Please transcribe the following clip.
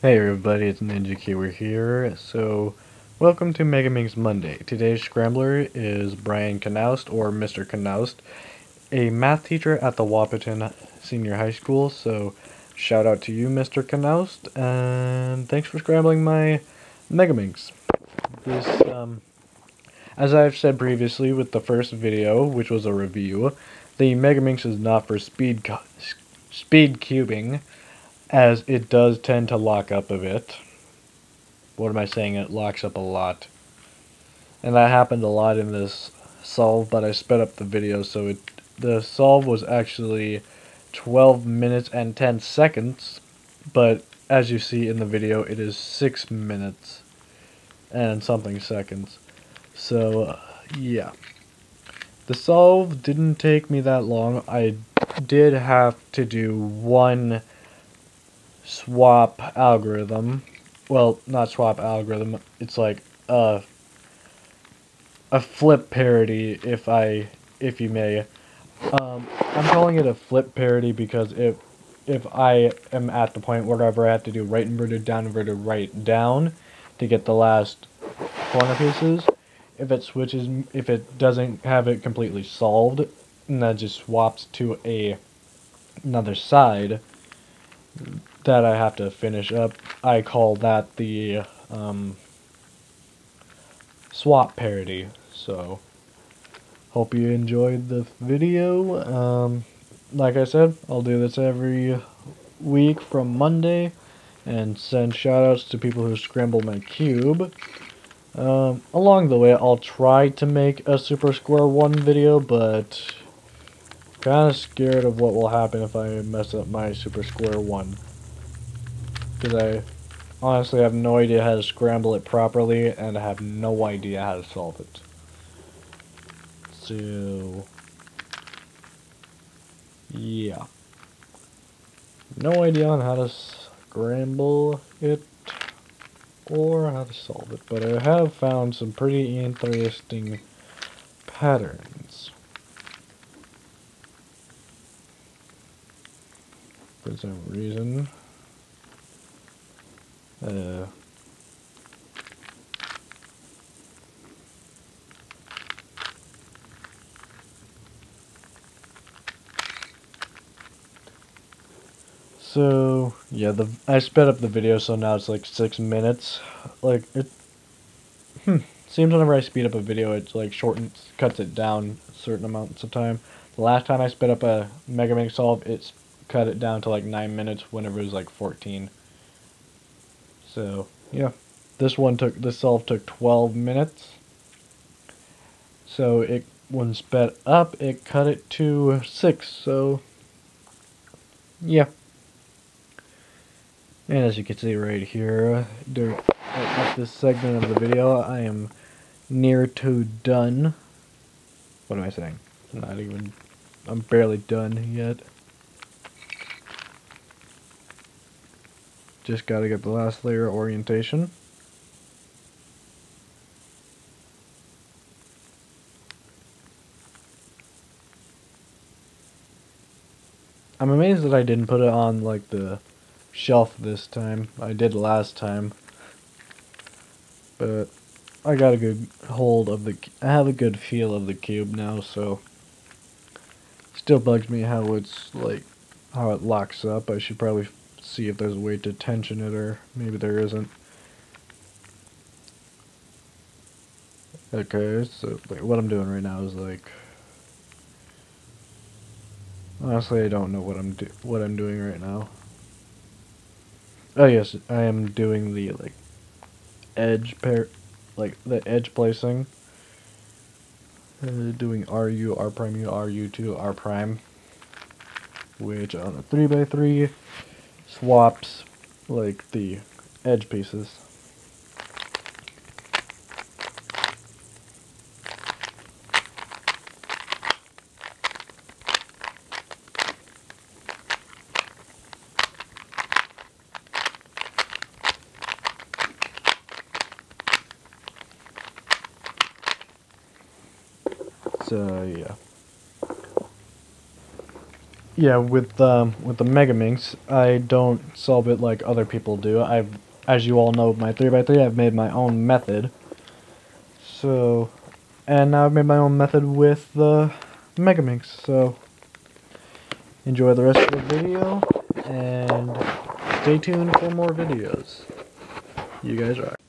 Hey everybody, it's NinjaCUBER here. So, welcome to Megaminx Monday. Today's scrambler is Brian Knaust, or Mr. Knaust, a math teacher at the Wahpeton Senior High School. So, shout out to you, Mr. Knaust, and thanks for scrambling my Megaminx. This, um, as I've said previously with the first video, which was a review, the Megaminx is not for speed speed cubing as it does tend to lock up a bit. What am I saying? It locks up a lot. And that happened a lot in this solve, but I sped up the video so it the solve was actually 12 minutes and 10 seconds, but as you see in the video, it is 6 minutes and something seconds. So, uh, yeah. The solve didn't take me that long. I did have to do one swap algorithm. Well, not swap algorithm. It's like a a flip parity, if I if you may. Um, I'm calling it a flip parity because if if I am at the point wherever I have to do right inverted, down inverted, right down to get the last corner pieces, if it switches, if it doesn't have it completely solved, and then just swaps to a another side, that I have to finish up. I call that the um, swap parity. So, hope you enjoyed the video. Um, like I said, I'll do this every week from Monday and send shoutouts to people who scramble my cube. Um, along the way, I'll try to make a Super Square 1 video, but kind of scared of what will happen if I mess up my Super Square 1 because I honestly have no idea how to scramble it properly and I have no idea how to solve it. So, yeah. No idea on how to scramble it or how to solve it, but I have found some pretty interesting patterns. For some reason. Uh, so yeah, the I sped up the video so now it's like six minutes. Like it, hmm, seems whenever I speed up a video, it's like shortens, cuts it down certain amounts of time. The last time I sped up a Mega Man solve, it's cut it down to like nine minutes whenever it was like fourteen. So, yeah. This one took, this solve took 12 minutes. So it, when sped up, it cut it to 6, so, yeah. And as you can see right here, during, at this segment of the video, I am near to done. What am I saying? I'm not even, I'm barely done yet. Just got to get the last layer orientation. I'm amazed that I didn't put it on like the shelf this time. I did last time. But I got a good hold of the I have a good feel of the cube now, so still bugs me how it's like how it locks up. I should probably see if there's a way to tension it or maybe there isn't. Okay, so like, what I'm doing right now is like honestly I don't know what I'm do what I'm doing right now. Oh yes, I am doing the like edge pair like the edge placing. Uh, doing RU, R prime U, RU2, R prime. Which on a 3x3 swaps like the edge pieces. So yeah. Yeah, with um, with the Megaminx, I don't solve it like other people do. I've, as you all know, my 3x3, I've made my own method. So, and now I've made my own method with the Megaminx. So, enjoy the rest of the video, and stay tuned for more videos. You guys rock.